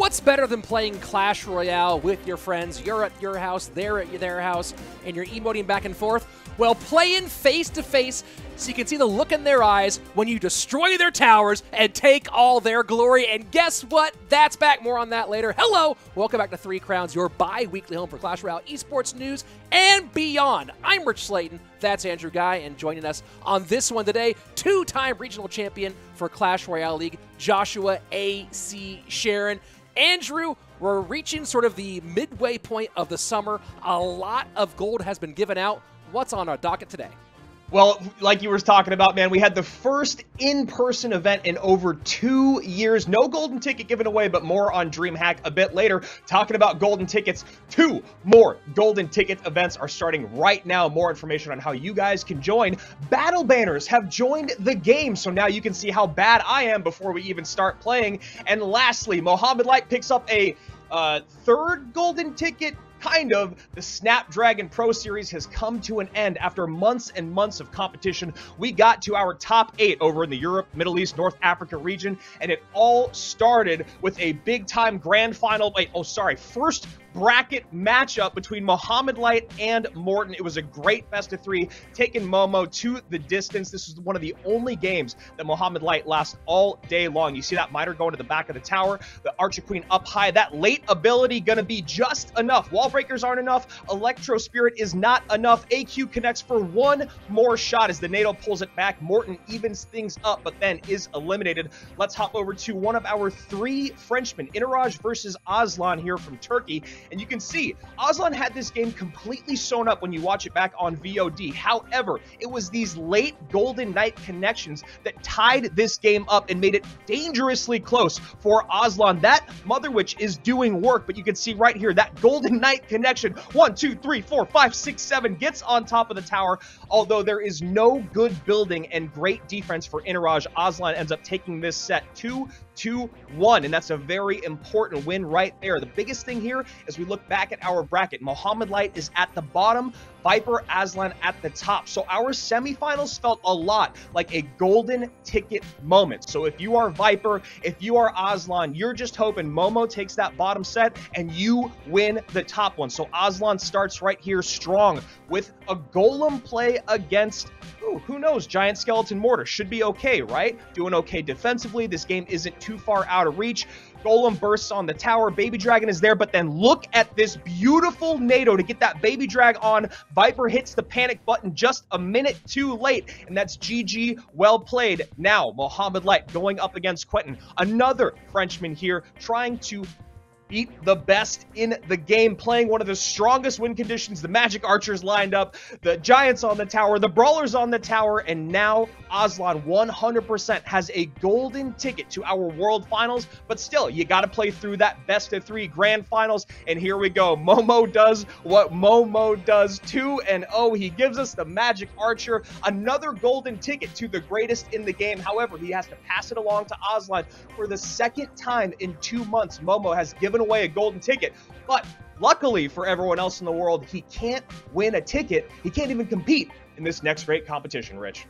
What's better than playing Clash Royale with your friends? You're at your house, they're at their house, and you're emoting back and forth? Well, playing face to face so you can see the look in their eyes when you destroy their towers and take all their glory. And guess what? That's back. More on that later. Hello. Welcome back to Three Crowns, your bi weekly home for Clash Royale esports news and beyond. I'm Rich Slaton. That's Andrew Ghai. And joining us on this one today, two time regional champion for Clash Royale League, Joshua A.C. Sharon. Andrew, we're reaching sort of the midway point of the summer. A lot of gold has been given out. What's on our docket today? Well, like you were talking about, man, we had the first in-person event in over two years. No golden ticket given away, but more on DreamHack a bit later. Talking about golden tickets, two more golden ticket events are starting right now. More information on how you guys can join. Battle banners have joined the game, so now you can see how bad I am before we even start playing. And lastly, Mohamed Light picks up a uh, third golden ticket kind of, the Snapdragon Pro Series has come to an end after months and months of competition. We got to our top eight over in the Europe, Middle East, North Africa region, and it all started with a big time grand final. Wait, oh, sorry, first bracket matchup between Mohamed Light and Morten. It was a great best of three, taking Momo to the distance. This is one of the only games that Mohamed Light lasts all day long. You see that Miner going to the back of the tower, the Archer Queen up high. That late ability going to be just enough. Wall breakers aren't enough. Electro Spirit is not enough. AQ connects for one more shot as the NATO pulls it back. Morten evens things up, but then is eliminated. Let's hop over to one of our three Frenchmen, Interaj versus Aslan here from Turkey. And you can see Aslan had this game completely sewn up when you watch it back on VOD. However, it was these late Golden Knight connections that tied this game up and made it dangerously close for Aslan. That Mother Witch is doing work, but you can see right here that Golden Knight connection. One, two, three, four, five, six, seven gets on top of the tower. Although there is no good building and great defense for Interaj, Aslan ends up taking this set 2 2 1. And that's a very important win right there. The biggest thing here as we look back at our bracket, Mohamed Light is at the bottom, Viper Aslan at the top. So our semifinals felt a lot like a golden ticket moment. So if you are Viper, if you are Aslan, you're just hoping Momo takes that bottom set and you win the top one. So Aslan starts right here strong with a golem play against Ooh, who knows? Giant Skeleton Mortar should be okay, right? Doing okay defensively. This game isn't too far out of reach. Golem bursts on the tower. Baby Dragon is there, but then look at this beautiful NATO to get that Baby Dragon. Viper hits the panic button just a minute too late, and that's GG. Well played. Now, Mohamed Light going up against Quentin. Another Frenchman here trying to beat the best in the game, playing one of the strongest win conditions. The Magic Archers lined up, the Giants on the tower, the Brawlers on the tower, and now Aslan 100% has a golden ticket to our World Finals. But still, you got to play through that best of three Grand Finals. And here we go. Momo does what Momo does 2 and 0. He gives us the Magic Archer, another golden ticket to the greatest in the game. However, he has to pass it along to Aslan for the second time in two months. Momo has given giving away a golden ticket. But luckily for everyone else in the world, he can't win a ticket. He can't even compete in this next great competition, Rich.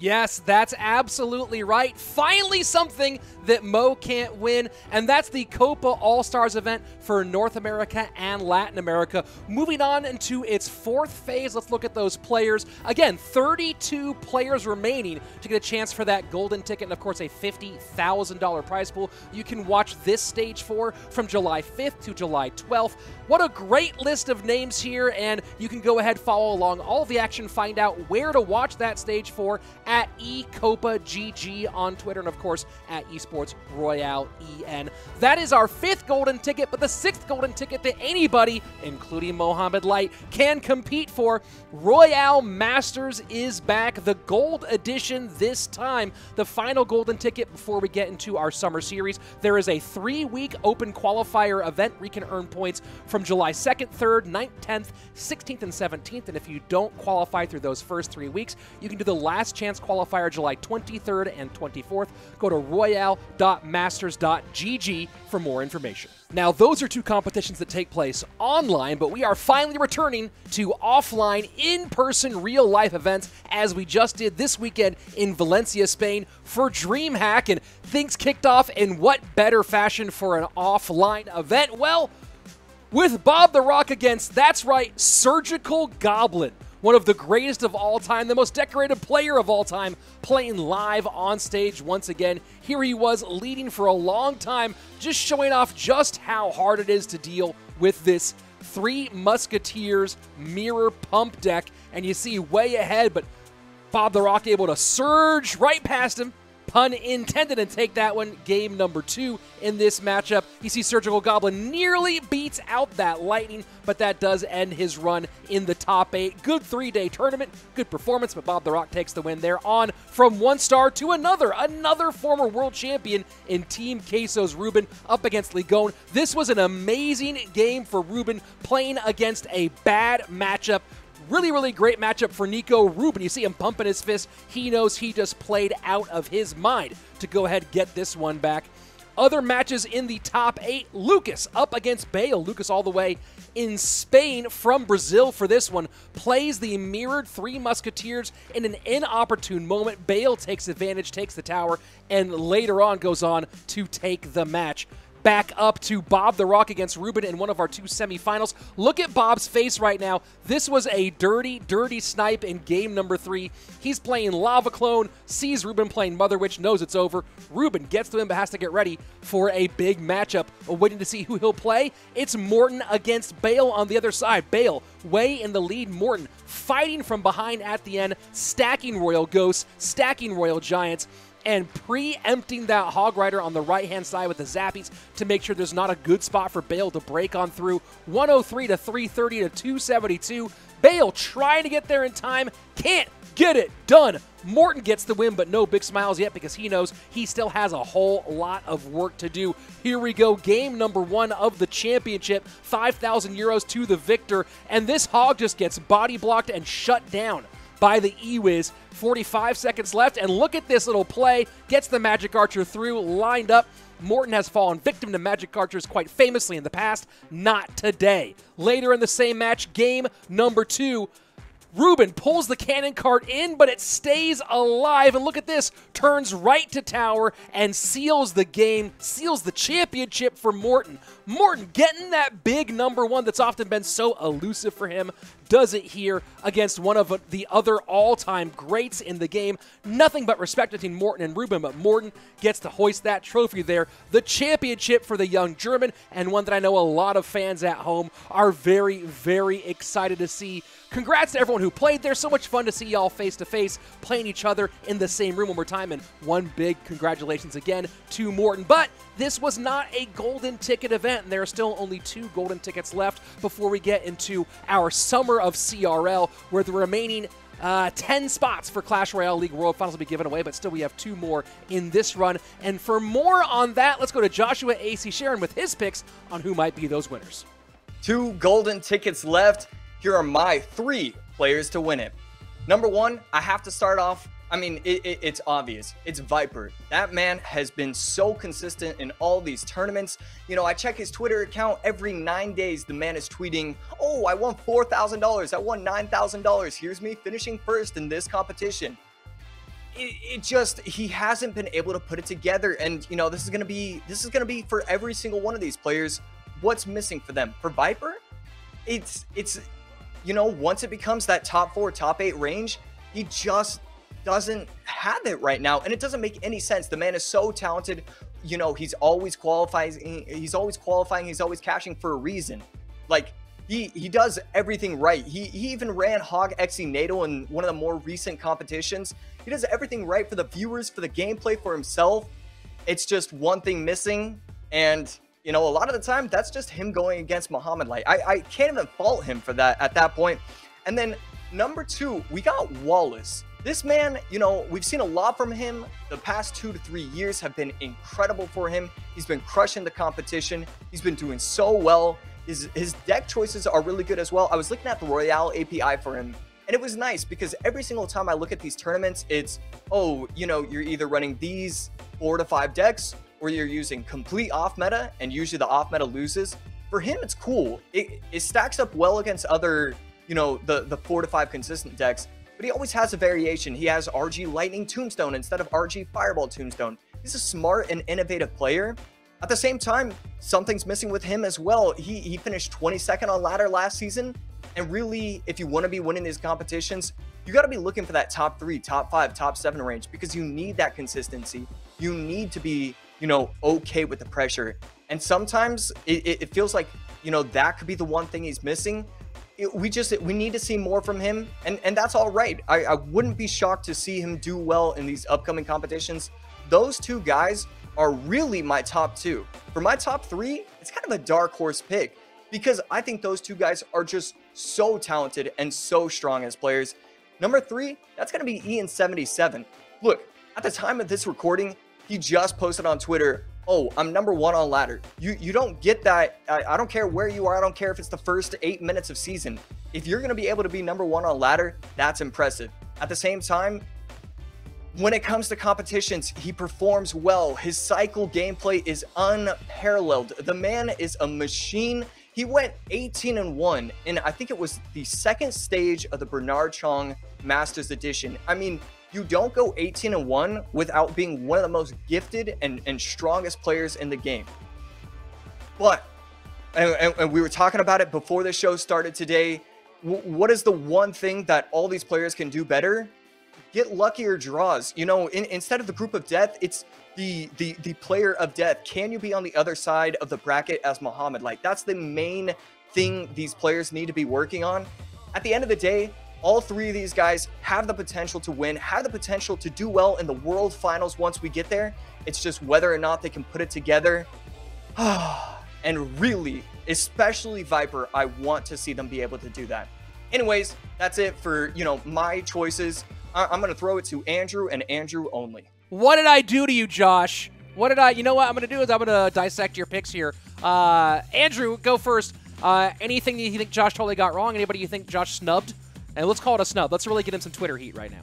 Yes, that's absolutely right. Finally, something that Mo can't win, and that's the Copa All Stars event for North America and Latin America. Moving on into its fourth phase, let's look at those players. Again, 32 players remaining to get a chance for that golden ticket, and of course, a $50,000 prize pool. You can watch this stage four from July 5th to July 12th. What a great list of names here, and you can go ahead, follow along all the action, find out where to watch that stage four at eCopaGG on Twitter, and of course at Esports Royale EN. That is our fifth golden ticket, but the sixth golden ticket that anybody, including Mohamed Light, can compete for. Royale Masters is back, the gold edition this time. The final golden ticket before we get into our summer series. There is a three week open qualifier event you can earn points from July 2nd, 3rd, 9th, 10th, 16th, and 17th. And if you don't qualify through those first three weeks, you can do the last chance qualifier July 23rd and 24th. Go to royale.masters.gg for more information. Now, those are two competitions that take place online, but we are finally returning to offline, in person, real life events as we just did this weekend in Valencia, Spain for DreamHack. And things kicked off in what better fashion for an offline event? Well, with Bob the Rock against, that's right, Surgical Goblin one of the greatest of all time, the most decorated player of all time, playing live on stage once again. Here he was leading for a long time, just showing off just how hard it is to deal with this Three Musketeers mirror pump deck. And you see way ahead, but Bob the Rock able to surge right past him, Pun intended and take that one. Game number two in this matchup. You see Surgical Goblin nearly beats out that Lightning, but that does end his run in the top eight. Good three day tournament, good performance, but Bob the Rock takes the win there on from one star to another. Another former world champion in Team Queso's Ruben up against Ligon. This was an amazing game for Ruben playing against a bad matchup Really, really great matchup for Nico Ruben. You see him pumping his fist. He knows he just played out of his mind to go ahead get this one back. Other matches in the top eight Lucas up against Bale. Lucas all the way in Spain from Brazil for this one. Plays the mirrored Three Musketeers in an inopportune moment. Bale takes advantage, takes the tower, and later on goes on to take the match back up to Bob the Rock against Ruben in one of our two semifinals. Look at Bob's face right now. This was a dirty, dirty snipe in game number three. He's playing Lava Clone, sees Ruben playing Mother Witch, knows it's over. Ruben gets to him but has to get ready for a big matchup. Waiting to see who he'll play. It's Morten against Bale on the other side. Bale way in the lead. Morten fighting from behind at the end, stacking Royal Ghosts, stacking Royal Giants and preempting that Hog Rider on the right-hand side with the Zappies to make sure there's not a good spot for Bale to break on through. 103 to 330 to 272. Bale trying to get there in time, can't get it done. Morten gets the win, but no big smiles yet because he knows he still has a whole lot of work to do. Here we go, game number one of the championship, 5,000 euros to the victor, and this hog just gets body blocked and shut down by the Ewiz. 45 seconds left, and look at this little play. Gets the Magic Archer through, lined up. Morten has fallen victim to Magic Archers quite famously in the past, not today. Later in the same match, game number two, Ruben pulls the cannon cart in, but it stays alive. And look at this turns right to tower and seals the game, seals the championship for Morten. Morten getting that big number one that's often been so elusive for him does it here against one of the other all-time greats in the game. Nothing but respect between Morten and Ruben, but Morten gets to hoist that trophy there. The championship for the young German, and one that I know a lot of fans at home are very, very excited to see. Congrats to everyone who played there. So much fun to see y'all face to face playing each other in the same room one more time. And one big congratulations again to Morten. But this was not a golden ticket event, and there are still only two golden tickets left before we get into our summer of CRL, where the remaining uh, 10 spots for Clash Royale League World Finals will be given away, but still we have two more in this run. And for more on that, let's go to Joshua AC Sharon with his picks on who might be those winners. Two golden tickets left. Here are my three players to win it. Number one, I have to start off I mean, it, it, it's obvious. It's Viper. That man has been so consistent in all these tournaments. You know, I check his Twitter account every nine days. The man is tweeting, Oh, I won $4,000. I won $9,000. Here's me finishing first in this competition. It, it, just he hasn't been able to put it together and you know this is going to be this is going to be for every single one of these players what's missing for them for viper it's it's you know once it becomes that top four top eight range he just doesn't have it right now. And it doesn't make any sense. The man is so talented. You know he's always qualifying he's always qualifying he's always cashing for a reason. Like he he does everything right. He he even ran hog xe nato in one of the more recent competitions. He does everything right for the viewers for the gameplay for himself. It's just one thing missing and you know a lot of the time that's just him going against Mohamed Light i i can't even fault him for that at that point. and then number two we got wallace this man, you know, we've seen a lot from him. The past two to three years have been incredible for him. He's been crushing the competition. He's been doing so well. His, his deck choices are really good as well. I was looking at the Royale API for him, And it was nice because every single time I look at these tournaments, it's, oh, you know, you're either running these four to five decks or you're using complete off meta, and usually the off meta loses. For him, it's cool. It, it stacks up well against other, you know, the, the four to five consistent decks, but he always has a variation. He has RG Lightning Tombstone instead of RG Fireball Tombstone. He's a smart and innovative player. At the same time, something's missing with him as well. He, he finished 22nd on ladder last season, and really, if you want to be winning these competitions, you got to be looking for that top three, top five, top seven range because you need that consistency. You need to be, you know, okay with the pressure. And sometimes it, it feels like, you know, that could be the one thing he's missing. It, we just we need to see more from him, and and that's all right. I, I wouldn't be shocked to see him do well in these upcoming competitions. Those two guys are really my top two. For my top three, it's kind of a dark horse pick because I think those two guys are just so talented and so strong as players. Number three, that's going to be Ian77. Look, at the time of this recording, he just posted on Twitter, oh, I'm number one on ladder. You you don't get that. I, I don't care where you are. I don't care if it's the first eight minutes of season. If you're going to be able to be number one on ladder, that's impressive. At the same time, when it comes to competitions, he performs well. His cycle gameplay is unparalleled. The man is a machine. He went 18 and 1, and I think it was the second stage of the Bernard Chong Masters Edition. I mean, you don't go 18 and 1 without being one of the most gifted and, and strongest players in the game. But, and, and, and we were talking about it before the show started today. What is the one thing that all these players can do better? Get luckier draws. You know, in, instead of the group of death, it's the the the player of death. Can you be on the other side of the bracket as Mohamed? Like that's the main thing these players need to be working on. At the end of the day, all three of these guys have the potential to win, have the potential to do well in the world finals once we get there. It's just whether or not they can put it together. and really, especially Viper, I want to see them be able to do that. Anyways, that's it for, you know, my choices. I- am going to throw it to Andrew and Andrew only. What did I do to you, Josh? What did I? You know what I'm going to do is I'm going to dissect your picks here. Uh, Andrew, go first. Uh, anything you think Josh totally got wrong? Anybody you think Josh snubbed? And let's call it a snub. Let's really get him some Twitter heat right now.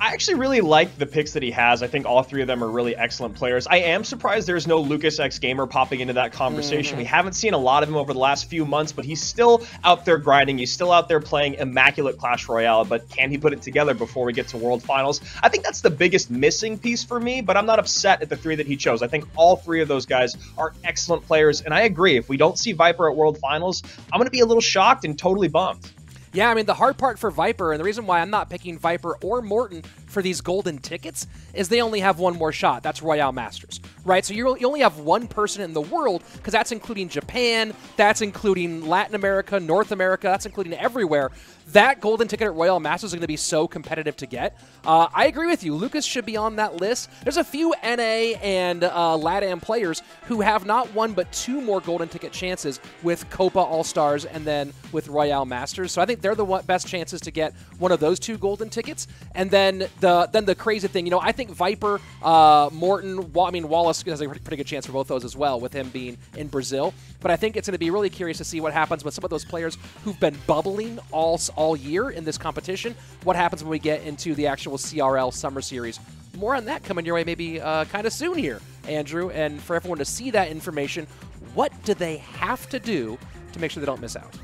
I actually really like the picks that he has. I think all three of them are really excellent players. I am surprised there's no Lucas X Gamer popping into that conversation. Mm-hmm. We haven't seen a lot of him over the last few months, but he's still out there grinding. He's still out there playing immaculate Clash Royale. But can he put it together before we get to World Finals? I think that's the biggest missing piece for me. But I'm not upset at the three that he chose. I think all three of those guys are excellent players, and I agree. If we don't see Viper at World Finals, I'm going to be a little shocked and totally bummed. Yeah, I mean, the hard part for Viper, and the reason why I'm not picking Viper or Morten for these golden tickets, is they only have one more shot. That's Royale Masters, right? So you only have one person in the world, because that's including Japan, that's including Latin America, North America, that's including everywhere that golden ticket at Royale Masters is going to be so competitive to get. Uh, I agree with you. Lucas should be on that list. There's a few NA and uh, LATAM players who have not one but two more golden ticket chances with Copa All Stars and then with Royale Masters. So I think they're the best chances to get one of those two golden tickets. And then the then the crazy thing, you know, I think Viper, uh, Morten, I mean Wallace has a pretty good chance for both those as well with him being in Brazil. But I think it's going to be really curious to see what happens with some of those players who've been bubbling all all year in this competition. What happens when we get into the actual CRL Summer Series? More on that coming your way maybe uh, kind of soon here, Andrew. And for everyone to see that information, what do they have to do to make sure they don't miss out?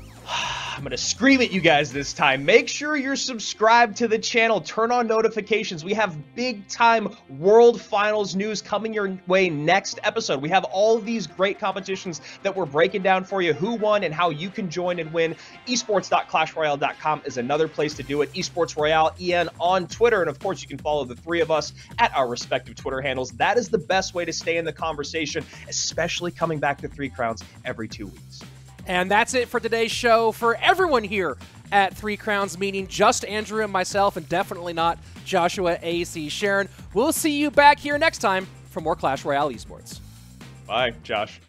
I'm going to scream at you guys this time. Make sure you're subscribed to the channel. Turn on notifications. We have big time World Finals news coming your way next episode. We have all these great competitions that we're breaking down for you who won and how you can join and win. Esports.clashroyale.com is another place to do it. Esports Royale EN on Twitter. And of course, you can follow the three of us at our respective Twitter handles. That is the best way to stay in the conversation, especially coming back to Three Crowns every two weeks. And that's it for today's show for everyone here at Three Crowns, meaning just Andrew and myself, and definitely not Joshua AC Sharon. We'll see you back here next time for more Clash Royale esports. Bye, Josh.